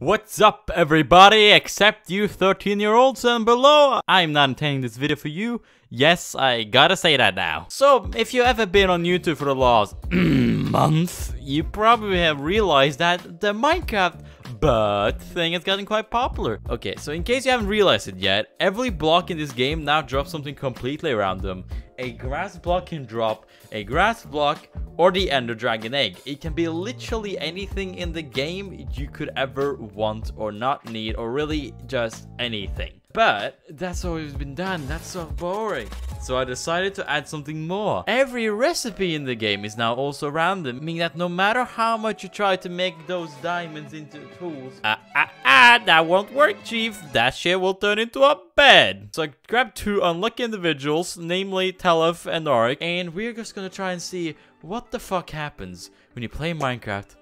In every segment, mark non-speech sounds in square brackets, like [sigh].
What's up everybody, except you 13 year olds and below? I'm not intending this video for you. Yes, I gotta say that now. So, if you ever been on YouTube for the last [clears throat] month, you probably have realized that the Minecraft but thing has gotten quite popular. Okay, so in case you haven't realized it yet, every block in this game now drops something completely random. A grass block can drop a grass block or the ender dragon egg. It can be literally anything in the game you could ever want or not need or really just anything. But that's always been done. That's so boring. So I decided to add something more. Every recipe in the game is now also random, meaning that no matter how much you try to make those diamonds into tools, ah, ah, ah, that won't work, chief. That shit will turn into a bed. So I grabbed two unlucky individuals, namely Telef and Arik, and we're just gonna try and see what the fuck happens when you play Minecraft,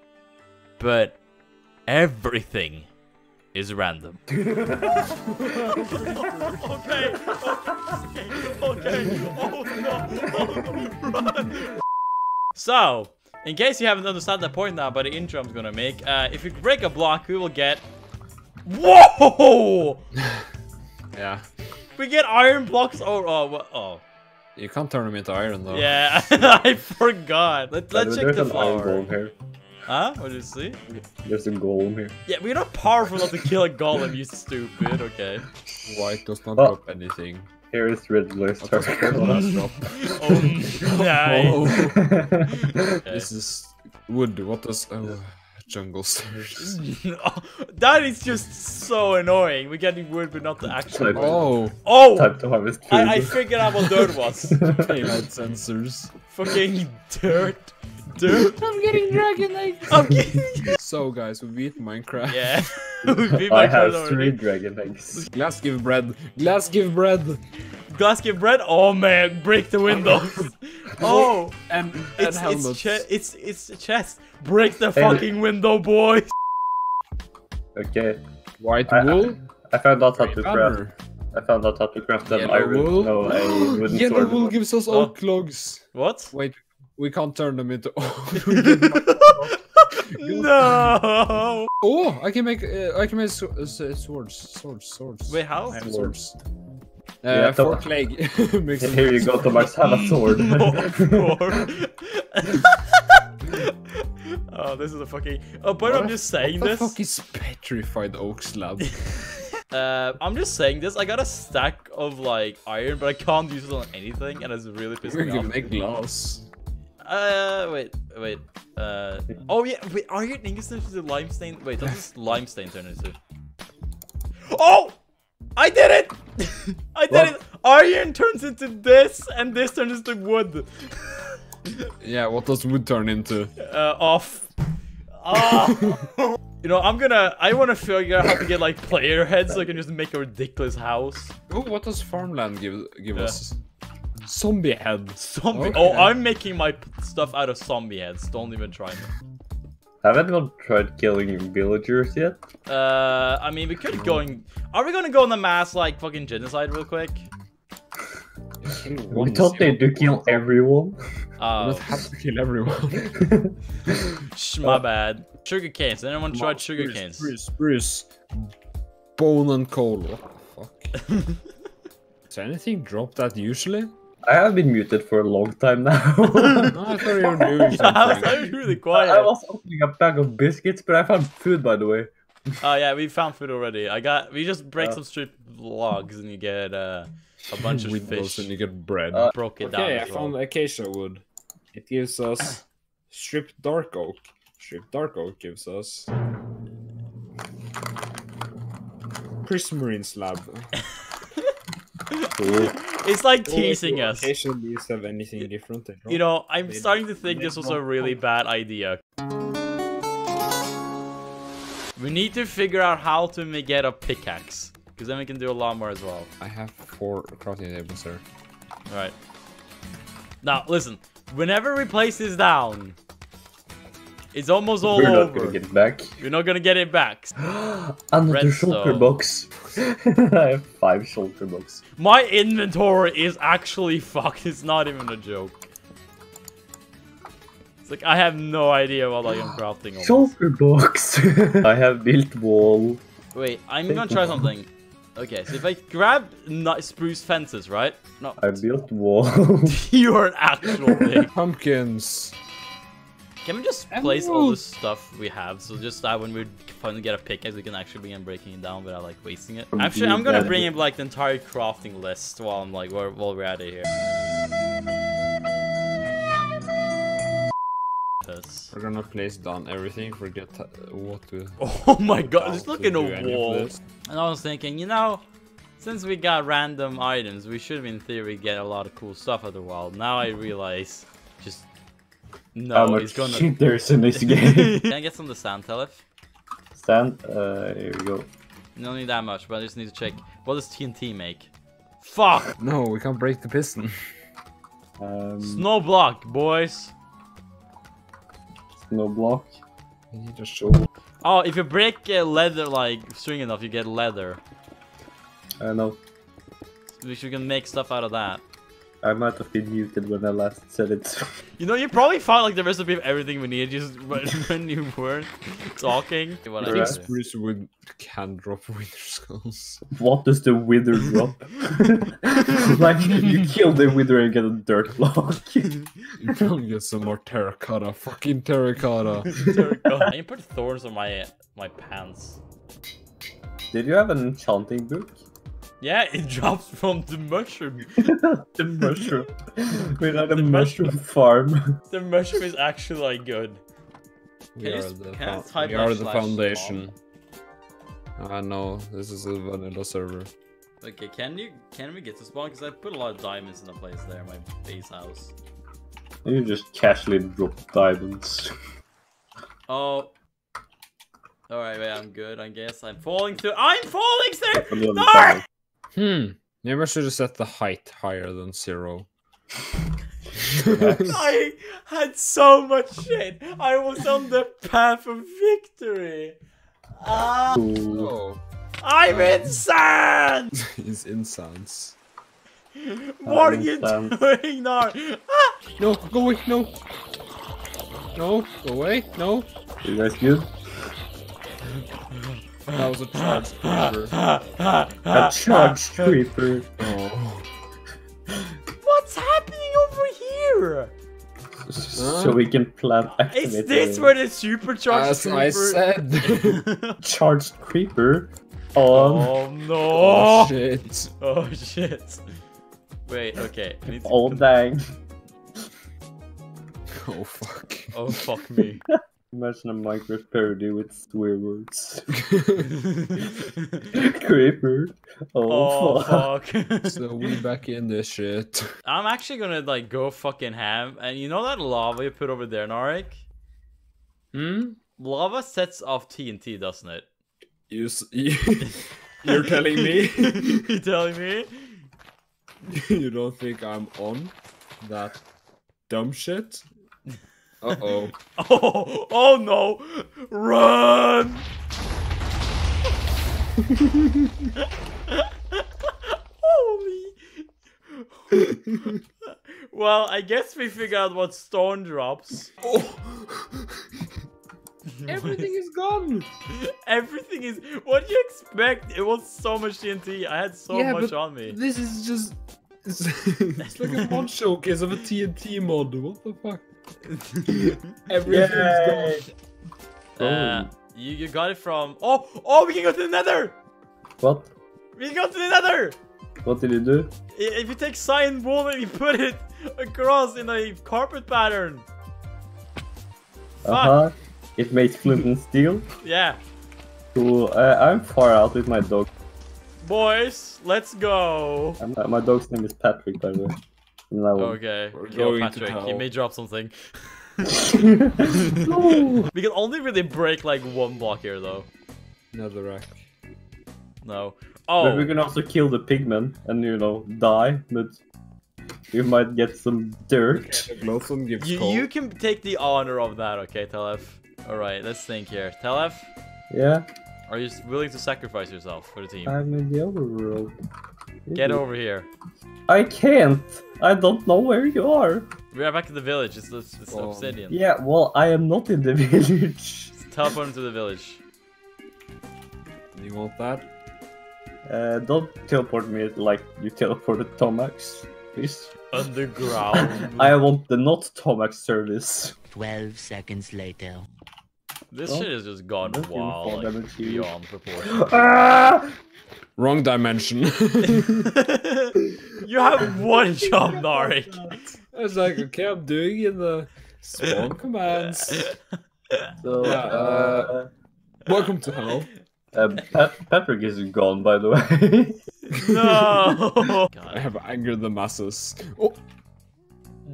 but everything is random. [laughs] okay, okay, okay, oh no, oh no. [laughs] So, in case you haven't understood the point now by the intro I'm gonna make, uh, if you break a block, we will get... Whoa! [laughs] Yeah. We get iron blocks or... Oh, oh. You can't turn them into iron though. Yeah, [laughs] I forgot. Let, let's check the There's an iron flower. here. Huh? What did you see? There's a golem here. Yeah, we're not powerful enough to kill a golem, you stupid. Okay. White does not Oh. drop anything. Here is red What does turtle. Golas drop? [laughs] Oh, nice. Oh, this is wood. What does oh, jungle stairs? [laughs] that is just so annoying. We're getting wood, but not the actual. Type- Oh, Oh! Time to harvest food. I, I figured out what dirt was. [laughs] daylight sensors. Fucking dirt. Dirt. [laughs] I'm getting dragon eggs. I'm kidding. So guys, we beat Minecraft. Yeah. we beat I have already. three dragon eggs. Glass give bread. Glass give bread. Glass give bread. Oh man, break the windows. Oh, And, and it's it's helmets. che- it's it's chest. Break the fucking window, boys. [laughs] Okay. White I- wool. I found out how to Green craft. I found out how to craft an Yellow iron. wool. No, a [gasps] wooden Yellow sword. wool gives us Oh. oak logs. What? Wait, we can't turn them into. [laughs] [laughs] no. oh, I can make. Uh, I can make uh, swords. Swords. Swords. Wait, how? I Swords. Swords. Uh, Yeah, for to- plague. [laughs] Makes And here you go, Tommax. Have a sword. [laughs] [laughs] oh, this is a fucking. Oh, but I'm just saying what the this. fuck is petrified oak slab? Uh, I'm just saying this. I got a stack of like iron, but I can't use it on anything, and it's really pissing We're me gonna off. make glass. Uh, wait, wait. Uh, oh yeah, wait. Iron ingot is a limestone. Wait, what does limestone turn into? Oh, I did it! What? it! Iron turns into this, and this turns into wood. Yeah, what does wood turn into? uh, off. Ah. [laughs] you know, I'm gonna. I want to figure out how to get like player heads so I can just make a ridiculous house. Oh, what does farmland give give Yeah. us? Zombie head. Zombie. Okay. Oh, I'm making my stuff out of zombie heads. Don't even try me. Have anyone tried killing villagers yet? Uh, I mean, we could going. Are we gonna go on the mass like fucking genocide real quick? [laughs] We thought they do kill everyone. We Uh, don't have to kill everyone. [laughs] sh- my bad. Sugar canes. Anyone tried sugar Bruce, canes? Bruce, Bruce. Bone and coal. What the fuck? [laughs] Does anything drop that usually? I have been muted for a long time now. No, [laughs] I thought you were doing [laughs] Yeah, I was. I was really quiet. I was opening a bag of biscuits, but I found food, by the way. Oh yeah, we found food already. I got. We just break Uh. some strip logs and you get uh, a bunch of Windows fish. and you get bread. Uh, Broke it down. okay, I well. found acacia wood. It gives us stripped dark oak. Stripped dark oak gives us [laughs] prismarine slab. Cool. It's like teasing us. Acacia have anything different? You know, I'm They starting to think this was a really bad idea. We need to figure out how to get a pickaxe. Because then we can do a lot more as well. I have four crafting tables sir. Alright. Now, listen. Whenever we place this down, it's almost all We're not over. gonna get it back. We're not gonna get it back. [gasps] Another Redstone. shulker box. [laughs] I have five shulker books. My inventory is actually [laughs] fucked. It's not even a joke. It's like I have no idea what I'm [gasps] crafting. almost. Shulker box. [laughs] I have built wall. Wait, I'm gonna try something. Okay, so if I grab ni- spruce fences, right? No, I built wall. you're an actual thing. Pumpkins. Can we just place all the stuff we have? So just that when we finally get a pickaxe, we can actually begin breaking it down without like wasting it. Actually, I'm gonna bring in like the entire crafting list while I'm like while, while we're at it here. We're gonna place down everything. Forget uh, what to. [laughs] Oh my god, just how look to at the do wall. And I was thinking, you know, since we got random items, we should in theory get a lot of cool stuff after a while. Now I realize, just How no, much he's gonna. [laughs] shit there's in this game. [laughs] Can I get some of the sand, Telef? Sand? Uh, here we go. No need that much, but I just need to check. What does TNT make? Fuck! [laughs] No, we can't break the piston. Um, Snow block, boys. snow block. We need a shovel. Oh, if you break uh, leather like string enough, you get leather. I know. Which you can make stuff out of that. I might have been muted when I last said it. You know, you probably found like the recipe of everything we needed just when, [laughs] when you weren't talking. [laughs] What I I think Right. spruce wood can drop wither skulls. [laughs] what does the wither drop? like you kill the wither and get a dirt block. You can get some more terracotta. Fucking terracotta. I can put thorns on my my pants. Did you have an enchanting book? Yeah, it [laughs] drops from the mushroom. [laughs] the mushroom. [laughs] We had a mushroom farm. The mushroom is actually like good. We Can you are the, can fo- we are the slash foundation. I know ah, this is a vanilla server. Okay, can you can we get to spawn? Because I put a lot of diamonds in the place there, my base house. You just casually drop diamonds. Oh. Alright, wait, I'm good, I guess. I'm falling through. I'm falling through! On the other No! Side. Hmm. Maybe I should have set the height higher than zero. [laughs] I had so much shit. I was on the path of victory. Ah, Ooh. Oh, I'm in sand! [laughs] it's incense. What are in you sand. doing now? Ah! No, go away, no. No, go away, no. You guys good? [laughs] That was a charge creeper. A charged creeper. Oh. What's happening over here? So we can plant Is this where the supercharged As creeper? I said. [laughs] charged creeper on oh no! oh shit. Oh shit! Wait, okay. I need dang. Oh fuck. Oh fuck me. [laughs] Imagine a Minecraft parody with swear words. [laughs] creeper. Oh, oh fuck. fuck. [laughs] so we back in this shit. I'm actually gonna like go fucking ham, and you know that lava you put over there, Narek? Hmm? Lava sets off TNT, doesn't it? You, s- you [laughs] You're telling me? you telling me? you don't think I'm on that dumb shit? Uh oh. [laughs] Oh, oh no! Run! [laughs] Holy. [laughs] well, I guess we figured out what stone drops. oh. Everything is gone. Everything is. What do you expect? It was so much TNT. I had so Yeah, much but on me. This is just. It's, it's like a mod showcase of a TNT mod. What the fuck? [laughs] Everything's gone. Uh, you, you got it from. Oh, oh, we can go to the nether! What? We can go to the nether! What did you do? If you take cyan wool and you put it across in a carpet pattern. Uh huh. It makes flint and steel. Yeah. Cool. Uh, I'm far out with my dog. Boys, let's go. Uh, my dog's name is Patrick, by the way. From now on. Okay, We're kill going to Patrick. He may drop something. no. [laughs] [laughs] We can only really break like one block here though. Netherrack. No. But we Oh, can also kill the pigmen and you know die, but you might get some dirt. Glowthorn gives you, you can take the honor of that, okay, Telef? Alright, let's think here. Telef, Yeah, are you willing to sacrifice yourself for the team? I'm in the other overworld. Get over here. I can't. I don't know where you are. We are back in the village. It's, it's, it's Oh. obsidian. Yeah, well, I am not in the [laughs] village. Teleport into the village. Do you want that? Uh, don't teleport me like you teleported Tommax, please. Underground. [laughs] I want the not Tommax service. 12 seconds later. This Oh. shit has just gone Don't wild, like, beyond proportion. [laughs] ah! Wrong dimension. [laughs] you have one job, Narik. I was like, okay, I'm doing in the spawn [laughs] commands. So, Yeah, uh, Welcome to hell. uh, Pat- Patrick is gone, by the way. No! I have angered the masses. Oh,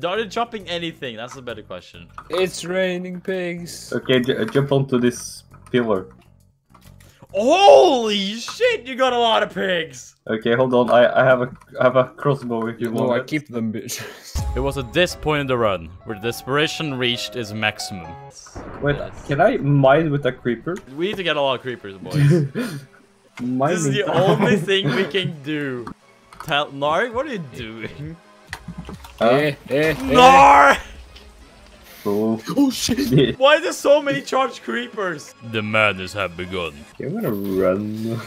Are they chopping anything? That's a better question. it's raining pigs. okay, j- jump onto this pillar. Holy shit, you got a lot of pigs! Okay, hold on. I, I have a I have a crossbow if you No, want. No, I it. keep them bitches. It was at this point in the run where desperation reached its maximum. Wait, Yes. can I mine with a creeper? We need to get a lot of creepers, boys. Mining [laughs] this is the only thing we [laughs] can do. Tell Narik, what are you doing? Huh? Eh, eh, eh. Narik! Oh shit! [laughs] Why are there so many charged creepers? The madness have begun. I'm gonna run.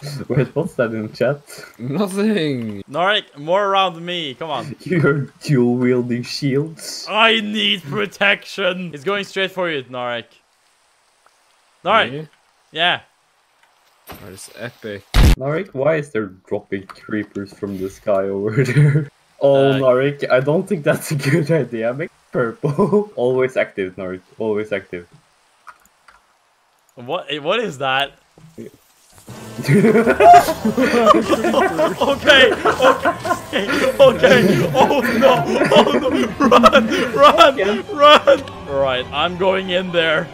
[laughs] Wait, what's that in chat? Nothing. Narik, more around me. Come on. [laughs] You're dual wielding shields. I need protection. It's going straight for you, Narik. Narik, Eh? yeah. That is epic. Narik, why is there dropping creepers from the sky over there? Oh, Uh, Narik, I don't think that's a good idea. Make purple. [laughs] Always active, Narik. Always active. What? eh, What is that? [laughs] okay. okay, okay. Oh no, oh no, run, run, run. Right, I'm going in there.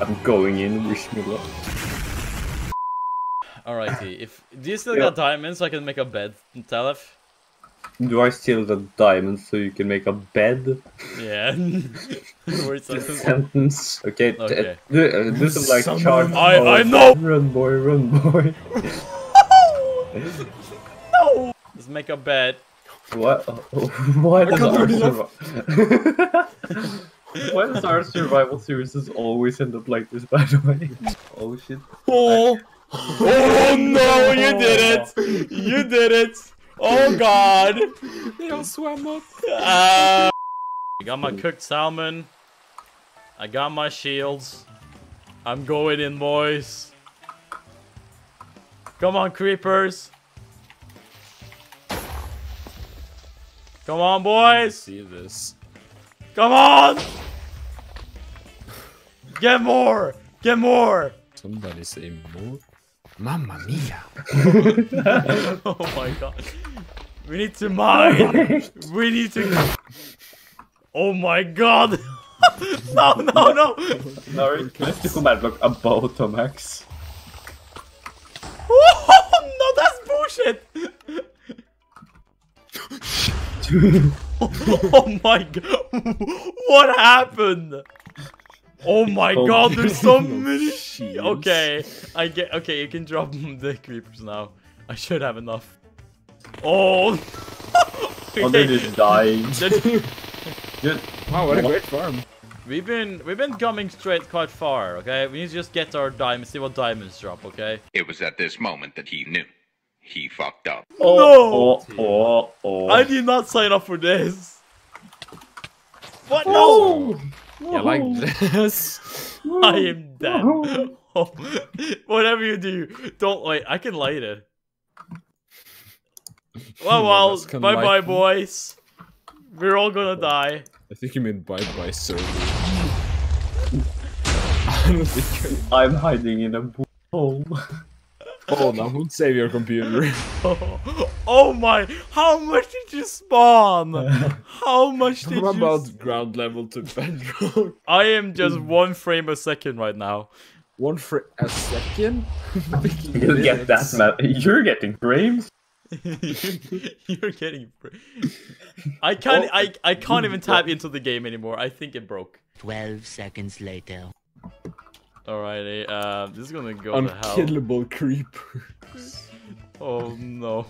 I'm going in. Wish me luck. Alrighty, if do you still Yeah. got diamonds so I can make a bed, Telef? Do I steal the diamonds so you can make a bed? Yeah. Where's that? Sentence. Okay. Okay. do, uh, do some like Someone- charge. I- I know! Run, boy. Run, boy. [laughs] no. Let's make a bed. What? [laughs] Why does our do enough. survi- [laughs] Why does our survival series always end up like this? By the way. Oh shit. Oh. Oh no! You did it! You did it! Oh god! They all swam up. Uh, I got my cooked salmon. I got my shields. I'm going in, boys. Come on, creepers. Come on, boys. See this. Come on. Get more. Get more. Somebody say more. Mamma mia. [laughs] Oh my god. We need to mine. We need to. Oh my god. [laughs] no, no, no. Sorry, let's do command block above Tommax. Oh, [laughs] no, that's bullshit. oh my god. What happened? Oh, [laughs] oh my Oh god, there's so [laughs] oh, many. Shields. Okay, I get. Okay, you can drop [laughs] the creepers now. I should have enough. Oh. Oh, they're just dying. Then- Just, Wow, what a great farm. We've been we've been coming straight quite far, okay? We need to just get our diamonds, see what diamonds drop, okay? It was at this moment that he knew. He fucked up. oh, No! oh, oh, oh. I did not sign up for this. What? Oh. No! Yeah, like this. [laughs] I am dead. Oh, [laughs] whatever you do, don't wait. I can light it. [laughs] Well, well, that's bye bye, boys. We're all gonna die. I think you mean bye bye, Surly. I don't think. I'm hiding in a bo- hole. Oh, that would save your computer. Oh, oh my! How much did you spawn? [laughs] How much did What you? about ground level to bedrock? [laughs] I am just one frame a second right now. One frame a second? [laughs] You get that, man. You're getting frames. You're getting. fr- I can't. I I can't even tap into the game anymore. I think it broke. 12 seconds later. Alrighty. Uh, this is gonna go to hell. Unkillable creepers. Oh no.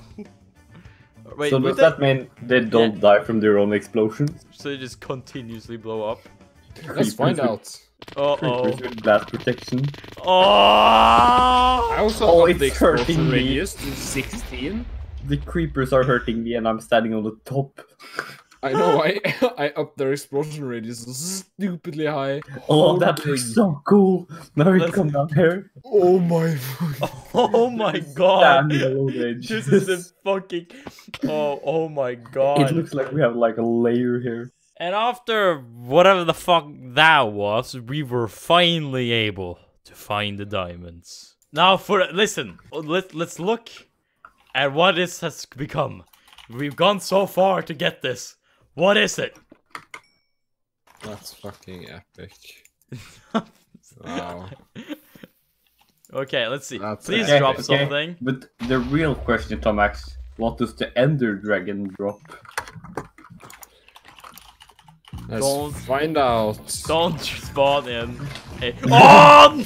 Wait, so does they- that mean they don't die from their own explosions? So they just continuously blow up. Let's find out. Uh oh. with blast protection. Oh! I also Oh, upped the it's hurting explosion me. radius to 16. The creepers are hurting me, and I'm standing on the top. I know, I [laughs] I upped their explosion radius stupidly high. Oh, that Holding. looks so cool. Now we Let's- come down here. Oh my [laughs] Oh my god! Stand below the edge. This is a fucking. Oh, oh my god. It looks like we have like a layer here. And after whatever the fuck that was, we were finally able to find the diamonds. Now for listen, let let's look at what this has become. We've gone so far to get this. What is it? That's fucking epic. [laughs] Wow. Okay, let's see. That's Please epic. drop Okay, something. But the real question, Tommax, what does the Ender Dragon drop? Let's Don't- find out. Don't spawn in. a- [laughs] Oh!